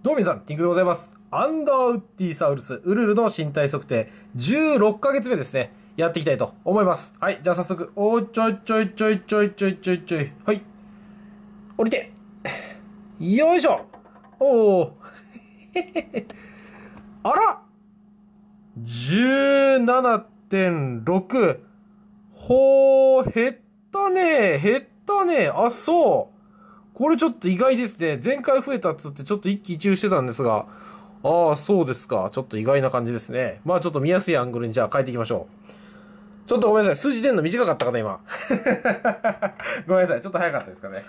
どうも皆さん、ティンクでございます。アンダーウッディサウルス、ウルルの身体測定、16ヶ月目ですね。やっていきたいと思います。はい、じゃあ早速、おーちょいちょいちょいちょいちょいちょいちょい。はい。降りて。よいしょ。おー。あら !17.6。ほー、減ったね。減ったね。あ、そう。これちょっと意外ですね。前回増えたっつってちょっと一喜一憂してたんですが。ああ、そうですか。ちょっと意外な感じですね。まあちょっと見やすいアングルにじゃあ変えていきましょう。ちょっとごめんなさい。数字出んの短かったかな、今。ごめんなさい。ちょっと早かったですかね。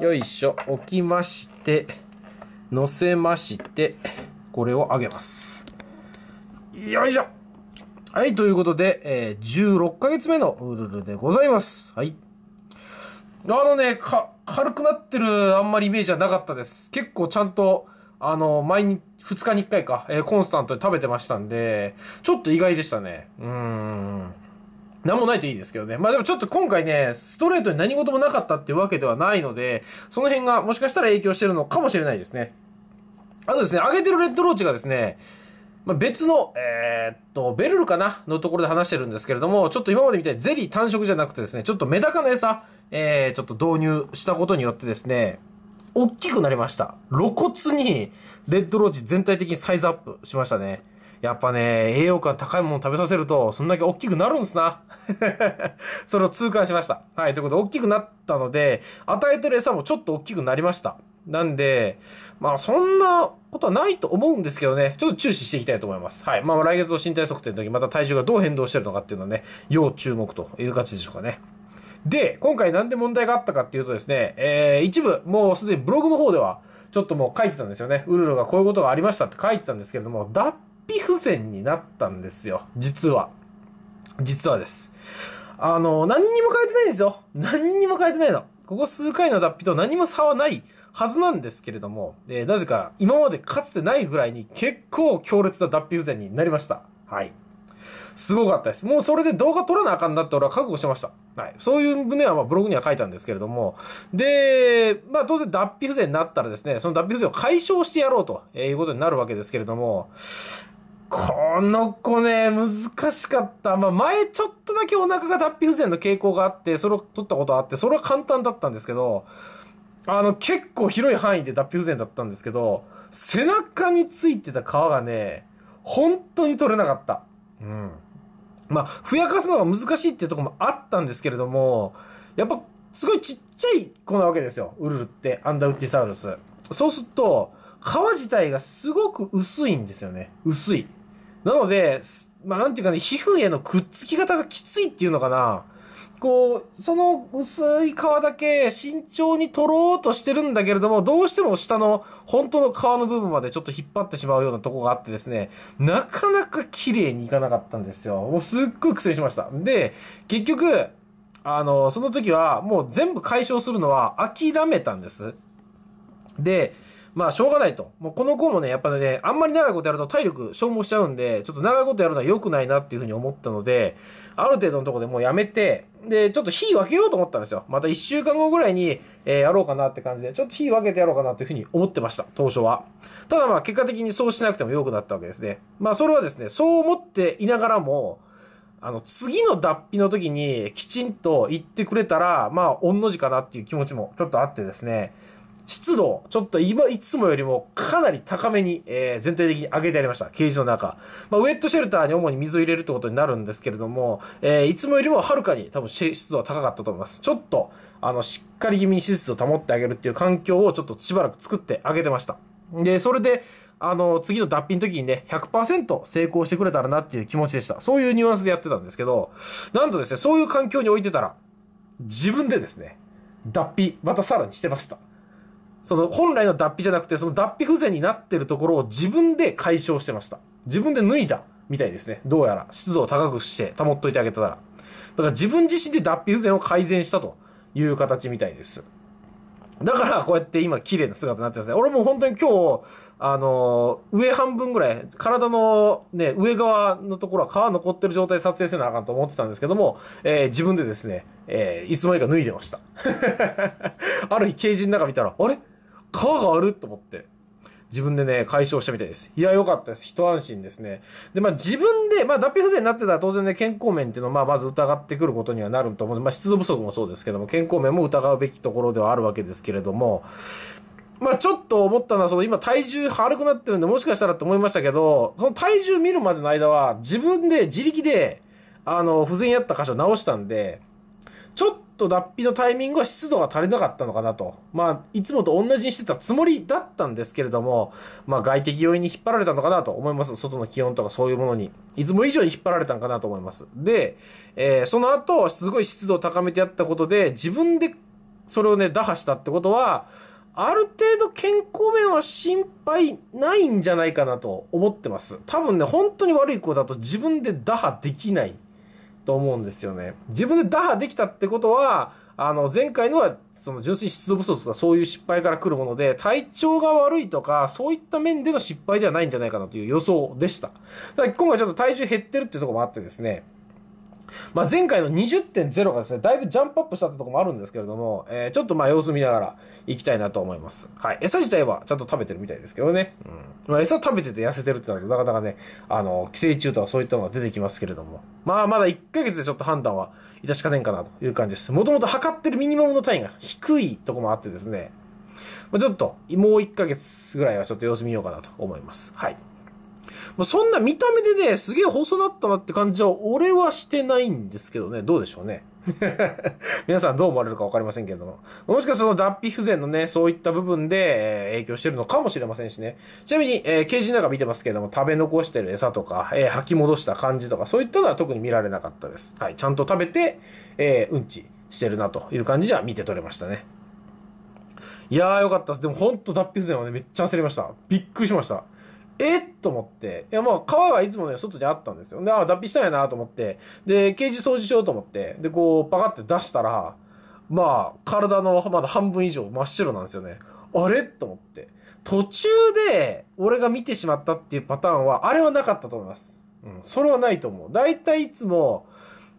よいしょ。置きまして、乗せまして、これを上げます。よいしょ。はい、ということで、えー、16ヶ月目のウルルでございます。はい。あのね、か、軽くなってるあんまりイメージはなかったです。結構ちゃんと、あの、毎日、2日に1回か、えーコンスタントに食べてましたんで、ちょっと意外でしたね。うーん。なんもないといいですけどね。まあでもちょっと今回ね、ストレートに何事もなかったっていうわけではないので、その辺がもしかしたら影響してるのかもしれないですね。あとですね、揚げてるレッドローチがですね、まあ、別の、えーっと、ベルルかな？のところで話してるんですけれども、ちょっと今までみたいにゼリー単色じゃなくてですね、ちょっとメダカの餌、えー、ちょっと導入したことによってですね、大きくなりました。露骨に、レッドローチ全体的にサイズアップしましたね。やっぱね、栄養価高いもの食べさせると、そんだけ大きくなるんすな。それを痛感しました。はい、ということで、大きくなったので、与えてる餌もちょっと大きくなりました。なんで、まあ、そんなことはないと思うんですけどね、ちょっと注視していきたいと思います。はい。まあ、来月の身体測定の時、また体重がどう変動してるのかっていうのはね、要注目という感じでしょうかね。で、今回なんで問題があったかっていうとですね、えー、一部、もうすでにブログの方では、ちょっともう書いてたんですよね。ウルルがこういうことがありましたって書いてたんですけれども、脱皮不全になったんですよ。実は。実はです。あの、何にも書いてないんですよ。何にも書いてないの。ここ数回の脱皮と何も差はないはずなんですけれども、えーなぜか今までかつてないぐらいに結構強烈な脱皮不全になりました。はい。すごかったです。もうそれで動画撮らなあかんなって俺は覚悟しました。はい。そういう旨はまあブログには書いたんですけれども。で、まあ当然脱皮不全になったらですね、その脱皮不全を解消してやろうということになるわけですけれども、この子ね、難しかった。まあ前ちょっとだけお腹が脱皮不全の傾向があって、それを取ったことあって、それは簡単だったんですけど、あの、結構広い範囲で脱皮不全だったんですけど、背中についてた皮がね、本当に取れなかった。うん。まあ、ふやかすのが難しいっていうとこもあったんですけれども、やっぱ、すごいちっちゃい子なわけですよ。ウルルって、アンダーウッディサウルス。そうすると、皮自体がすごく薄いんですよね。薄い。なので、まあ、なんていうかね、皮膚へのくっつき方がきついっていうのかな。こう、その薄い皮だけ慎重に取ろうとしてるんだけれども、どうしても下の本当の皮の部分までちょっと引っ張ってしまうようなとこがあってですね、なかなか綺麗にいかなかったんですよ。もうすっごい苦戦しました。で、結局、あの、その時はもう全部解消するのは諦めたんです。で、まあ、しょうがないと。もうこの子もね、やっぱね、あんまり長いことやると体力消耗しちゃうんで、ちょっと長いことやるのは良くないなっていうふうに思ったので、ある程度のとこでもうやめて、で、ちょっと火分けようと思ったんですよ。また一週間後ぐらいに、えーやろうかなって感じで、ちょっと火分けてやろうかなというふうに思ってました、当初は。ただまあ、結果的にそうしなくても良くなったわけですね。まあ、それはですね、そう思っていながらも、あの、次の脱皮の時にきちんと言ってくれたら、まあ、御の字かなっていう気持ちもちょっとあってですね、湿度、ちょっと今、いつもよりもかなり高めに、えー全体的に上げてやりました。ケージの中。まあ、ウェットシェルターに主に水を入れるってことになるんですけれども、えーいつもよりもはるかに多分湿度は高かったと思います。ちょっと、あの、しっかり気味に湿度を保ってあげるっていう環境をちょっとしばらく作ってあげてました。で、それで、あの、次の脱皮の時にね、100%成功してくれたらなっていう気持ちでした。そういうニュアンスでやってたんですけど、なんとですね、そういう環境に置いてたら、自分でですね、脱皮、またさらにしてました。その本来の脱皮じゃなくて、その脱皮不全になってるところを自分で解消してました。自分で脱いだみたいですね。どうやら湿度を高くして保っといてあげたら。だから自分自身で脱皮不全を改善したという形みたいです。だから、こうやって今、綺麗な姿になってますね。俺も本当に今日、あのー上半分ぐらい、体のね、上側のところは皮残ってる状態で撮影せなあかんと思ってたんですけども、えー自分でですね、えーいつの間にか脱いでました。ある日、ケージの中見たら、あれ？皮があると思って。自分でね、解消したみたいです。いや、良かったです。一安心ですね。で、まあ自分で、まあ脱皮不全になってたら当然ね、健康面っていうのをまあまず疑ってくることにはなると思う、まあ湿度不足もそうですけども、健康面も疑うべきところではあるわけですけれども、まあちょっと思ったのは、その今体重軽くなってるんで、もしかしたらって思いましたけど、その体重見るまでの間は、自分で自力で、あの、不全やった箇所直したんで、ちょっとと脱皮のタイミングは湿度が足りなかったのかなと。まあ、いつもと同じにしてたつもりだったんですけれども、まあ、外的要因に引っ張られたのかなと思います。外の気温とかそういうものに。いつも以上に引っ張られたのかなと思います。で、えー、その後、すごい湿度を高めてやったことで、自分でそれをね、打破したってことは、ある程度健康面は心配ないんじゃないかなと思ってます。多分ね、本当に悪い子だと自分で打破できない。と思うんですよね。自分で打破できたってことは、あの、前回のは、その純粋湿度不足とかそういう失敗から来るもので、体調が悪いとか、そういった面での失敗ではないんじゃないかなという予想でした。ただ今回ちょっと体重減ってるっていうとこもあってですね、まあ、前回の20.0がですね、だいぶジャンプアップしたってところもあるんですけれども、えー、ちょっとま様子見ながら行きたいなと思います。はい。餌自体はちゃんと食べてるみたいですけどね。うん。まあ、餌食べてて痩せてるってなるとなかなかね、あの、寄生虫とかそういったのが出てきますけれども。まあ、まだ1ヶ月でちょっと判断は致しかねんかなという感じです。もともと測ってるミニマムの単位が低いとこもあってですね、まあ、ちょっと、もう1ヶ月ぐらいはちょっと様子見ようかなと思います。はい。まあ、そんな見た目でね、すげえ細なったなって感じは、俺はしてないんですけどね、どうでしょうね。皆さんどう思われるか分かりませんけれども。もしかすると脱皮不全のね、そういった部分で、え、影響してるのかもしれませんしね。ちなみに、えー、ケージの中見てますけども、食べ残してる餌とか、えー、吐き戻した感じとか、そういったのは特に見られなかったです。はい。ちゃんと食べて、えー、うんちしてるなという感じでは見て取れましたね。いやーよかったです。でもほんと脱皮不全はね、めっちゃ焦りました。びっくりしました。え？っと思って。いや、まあ、皮がいつもね、外にあったんですよ。で、ああ、脱皮したんやなと思って。で、ケージ掃除しようと思って。で、こう、パカって出したら、まあ、体のまだ半分以上真っ白なんですよね。あれ？と思って。途中で、俺が見てしまったっていうパターンは、あれはなかったと思います。うん、それはないと思う。大体いいつも、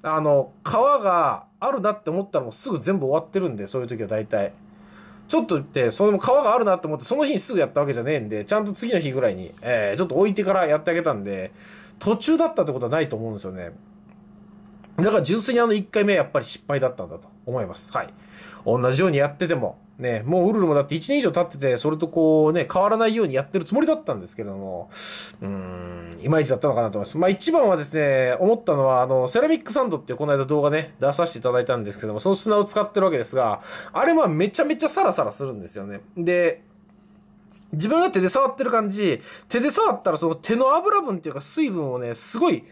あの、皮があるなって思ったらもうすぐ全部終わってるんで、そういう時は大体。ちょっと言って、その皮があるなと思って、その日にすぐやったわけじゃねえんで、ちゃんと次の日ぐらいに、えー、ちょっと置いてからやってあげたんで、途中だったってことはないと思うんですよね。だから純粋にあの1回目はやっぱり失敗だったんだと思います。はい。同じようにやってても、ね、もうウルルもだって1年以上経ってて、それとこうね、変わらないようにやってるつもりだったんですけれども、うーん、いまいちだったのかなと思います。まあ一番はですね、思ったのは、あの、セラミックサンドっていうこの間動画ね、出させていただいたんですけども、その砂を使ってるわけですが、あれはめちゃめちゃサラサラするんですよね。で、自分が手で触ってる感じ、手で触ったらその手の油分っていうか水分をね、すごい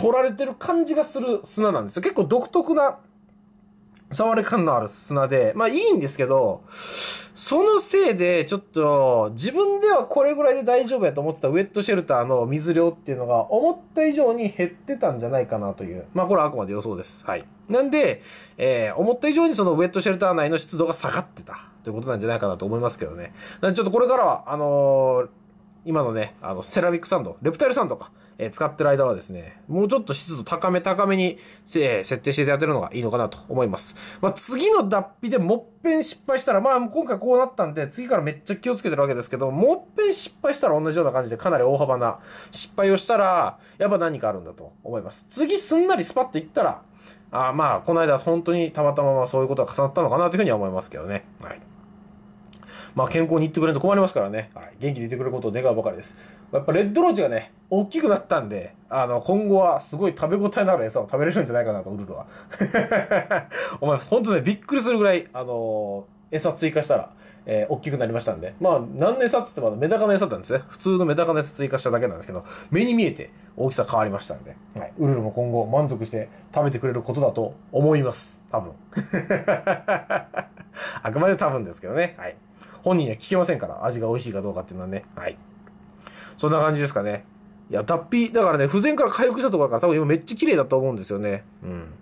取られてる感じがする砂なんですよ。結構独特な触り感のある砂で、まあいいんですけど、そのせいで、ちょっと、自分ではこれぐらいで大丈夫やと思ってたウェットシェルターの水量っていうのが、思った以上に減ってたんじゃないかなという。まあこれはあくまで予想です。はい。なんで、えー、思った以上にそのウェットシェルター内の湿度が下がってたということなんじゃないかなと思いますけどね。なんでちょっとこれからは、あのー、今のね、あの、セラミックサンド、レプタイルサンドか、えー、使ってる間はですね、もうちょっと湿度高め高めに、えー、設定してやってるのがいいのかなと思います。まあ、次の脱皮でもっぺん失敗したら、まあ、今回こうなったんで、次からめっちゃ気をつけてるわけですけど、もっぺん失敗したら同じような感じでかなり大幅な失敗をしたら、やっぱ何かあるんだと思います。次すんなりスパッといったら、あまあ、この間本当にたまたまそういうことが重なったのかなというふうには思いますけどね。はい。まあ、健康に言ってくれると困りますからね、はい、元気でいてくれることを願うばかりです。やっぱレッドローチがね、大きくなったんで、あの、今後はすごい食べ応えのある餌を食べれるんじゃないかなと、ウルルは。思います。本当ね、びっくりするぐらい、あのー、餌追加したら、えー、大きくなりましたんで。まあ、何の餌っつってもメダカの餌なんですね。普通のメダカの餌追加しただけなんですけど、目に見えて大きさ変わりましたんで、はい。ウルルも今後満足して食べてくれることだと思います。多分。あくまで多分ですけどね。はい。本人には聞けませんから、味が美味しいかどうかっていうのはね。はい。そんな感じですかね。いや、脱皮、だからね、不全から回復したところから多分今めっちゃ綺麗だと思うんですよね。うん。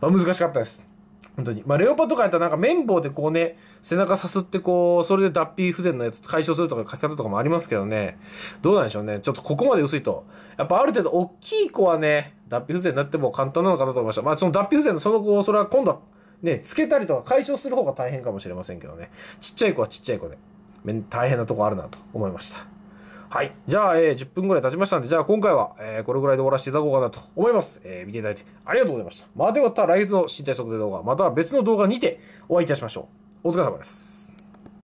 まあ難しかったです。本当に。まあ、レオパとかやったらなんか綿棒でこうね、背中さすってこう、それで脱皮不全のやつ解消するとか書き方とかもありますけどね。どうなんでしょうね。ちょっとここまで薄いと。やっぱある程度大きい子はね、脱皮不全になっても簡単なのかなと思いました。まあ、その脱皮不全のその後、それは今度はね、つけたりとか解消する方が大変かもしれませんけどね。ちっちゃい子はちっちゃい子で。めん大変なとこあるなと思いました。はい。じゃあ、えー10分ぐらい経ちましたんで、じゃあ今回は、えーこれぐらいで終わらせていただこうかなと思います。えー見ていただいてありがとうございました。またよかったら来月の身体測定動画、または別の動画にてお会いいたしましょう。お疲れ様です。